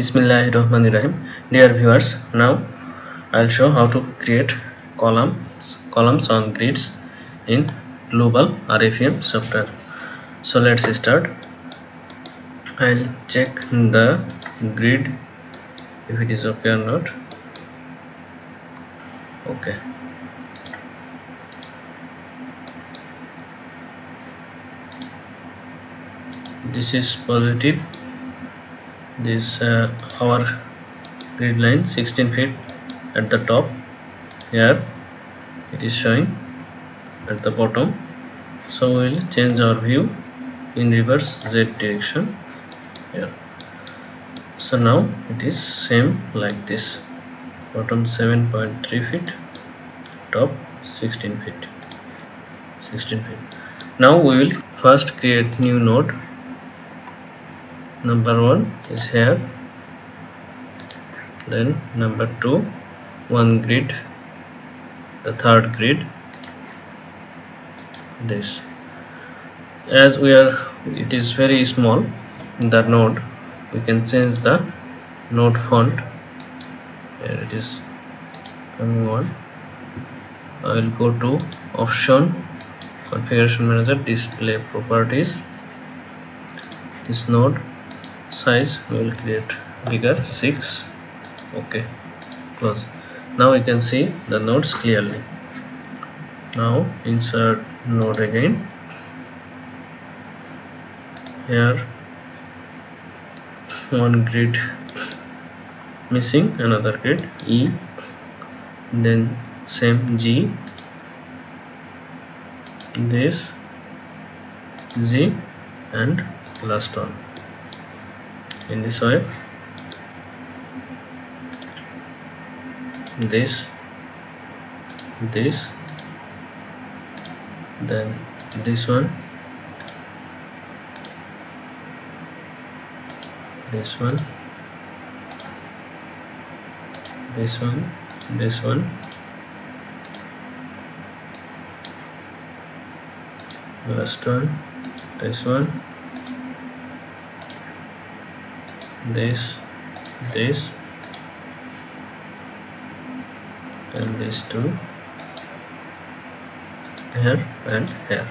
Bismillahirrahmanirrahim. Dear viewers, now I'll show how to create columns columns on grids in Dlubal RFEM software. So let's start. I'll check the grid if it is okay or not. Okay. This is positive this uh, our grid line 16 feet at the top. Here it is showing at the bottom. So we will change our view in reverse z direction. Here. So now it is same like this. Bottom 7.3 feet top 16 feet. 16 feet. Now we will first create new node number one is here. Then number two one grid. The third grid. This. As we are it is very small the node. We can change the node font. Here it is. Coming on. I will go to option configuration manager display properties. This node size we will create bigger 6 okay close. Now we can see the nodes clearly. Now insert node again. Here one grid missing another grid E. Then same G. This Z and last one in this way. This this then this one this one this one this one last one this one this this and this two here and here.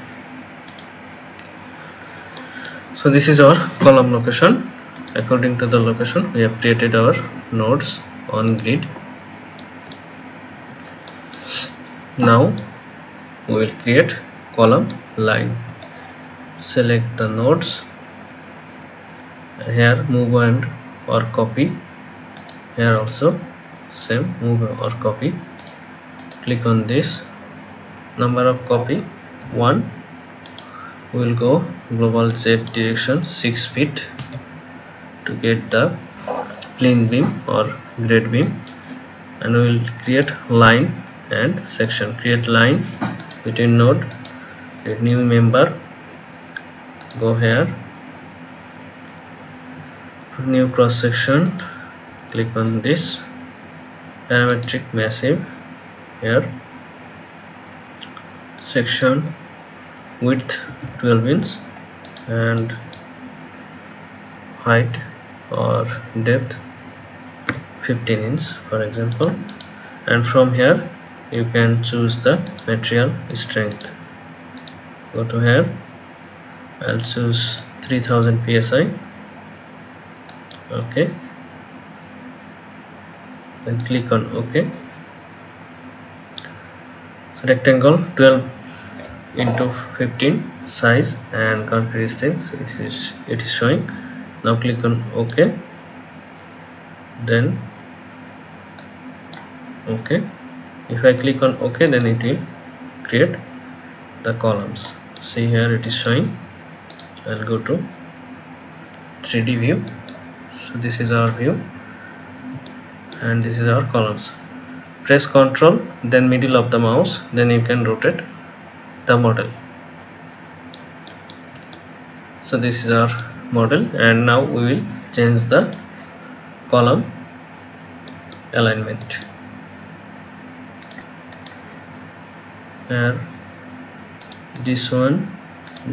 So this is our column location. According to the location we have created our nodes on grid. Now we will create column line. Select the nodes here move and or copy. Here also same move or copy. Click on this. Number of copy 1 we will go global z direction 6 feet to get the plane beam or grade beam. And we will create line and section. Create line between node create new member. Go here new cross section. Click on this. Parametric massive here. Section width 12 inch and height or depth 15 inch for example. And from here you can choose the material strength. Go to here. I'll choose 3000 psi okay. Then click on ok. So rectangle 12 into 15 size and characteristics it is it is showing. Now click on ok. Then okay if I click on ok then it will create the columns. See here it is showing. I'll go to 3d view so this is our view. And this is our columns. Press ctrl then middle of the mouse then you can rotate the model. So this is our model and now we will change the column alignment. Here this one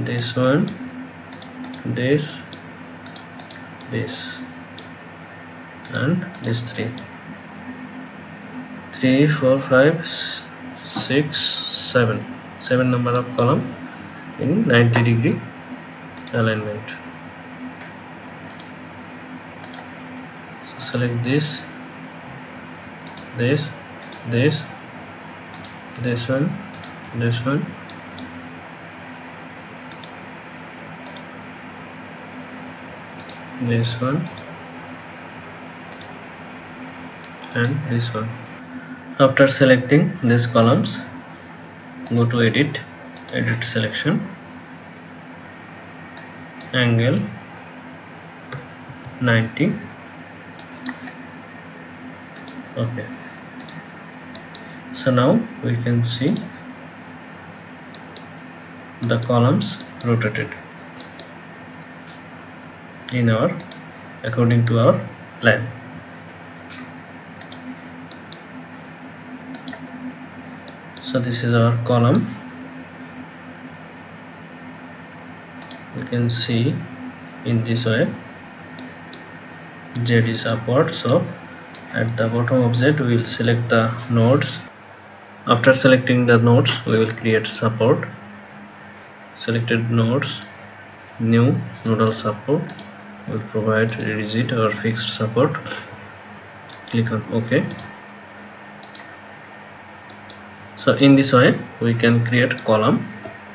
this one this this. And this 3 3 4 5 6 7 7 number of column in 90 degree alignment. So select this this this this one this one this one. And this one. After selecting these columns go to edit edit selection angle 90 okay. So now we can see the columns rotated in our according to our plan. So this is our column. You can see in this way Z is upward. So at the bottom of Z we will select the nodes. After selecting the nodes we will create support. Selected nodes new nodal support will provide rigid or fixed support click on ok so in this way we can create column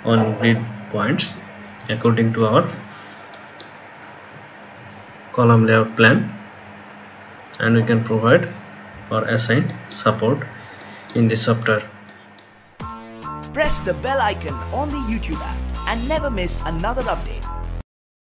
on grid points according to our column layout plan and we can provide or assign support in the software. Press the bell icon on the YouTube app and never miss another update.